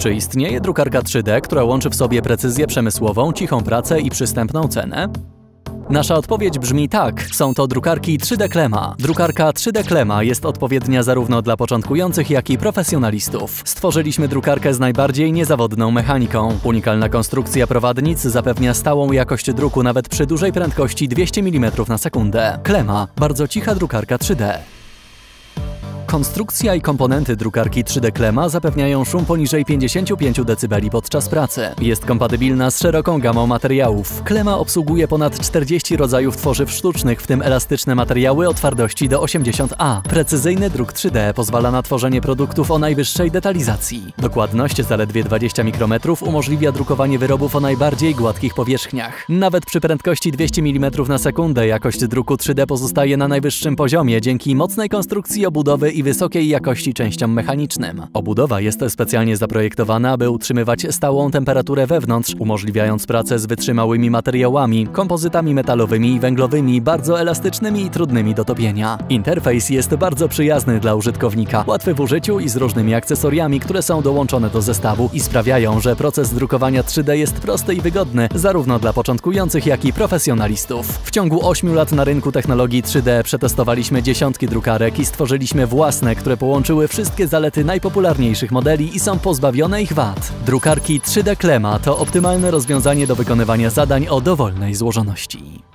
Czy istnieje drukarka 3D, która łączy w sobie precyzję przemysłową, cichą pracę i przystępną cenę? Nasza odpowiedź brzmi tak. Są to drukarki 3D Klema. Drukarka 3D Klema jest odpowiednia zarówno dla początkujących, jak i profesjonalistów. Stworzyliśmy drukarkę z najbardziej niezawodną mechaniką. Unikalna konstrukcja prowadnic zapewnia stałą jakość druku nawet przy dużej prędkości 200 mm na sekundę. Klema. Bardzo cicha drukarka 3D. Konstrukcja i komponenty drukarki 3D Klema zapewniają szum poniżej 55 dB podczas pracy. Jest kompatybilna z szeroką gamą materiałów. Klema obsługuje ponad 40 rodzajów tworzyw sztucznych, w tym elastyczne materiały o twardości do 80A. Precyzyjny druk 3D pozwala na tworzenie produktów o najwyższej detalizacji. Dokładność zaledwie 20 mikrometrów umożliwia drukowanie wyrobów o najbardziej gładkich powierzchniach. Nawet przy prędkości 200 mm na sekundę jakość druku 3D pozostaje na najwyższym poziomie dzięki mocnej konstrukcji obudowy i wysokiej jakości częściom mechanicznym. Obudowa jest specjalnie zaprojektowana, aby utrzymywać stałą temperaturę wewnątrz, umożliwiając pracę z wytrzymałymi materiałami, kompozytami metalowymi i węglowymi, bardzo elastycznymi i trudnymi do topienia. Interfejs jest bardzo przyjazny dla użytkownika, łatwy w użyciu i z różnymi akcesoriami, które są dołączone do zestawu i sprawiają, że proces drukowania 3D jest prosty i wygodny, zarówno dla początkujących, jak i profesjonalistów. W ciągu 8 lat na rynku technologii 3D przetestowaliśmy dziesiątki drukarek i stworzyliśmy własne własne, które połączyły wszystkie zalety najpopularniejszych modeli i są pozbawione ich wad. Drukarki 3D Klema to optymalne rozwiązanie do wykonywania zadań o dowolnej złożoności.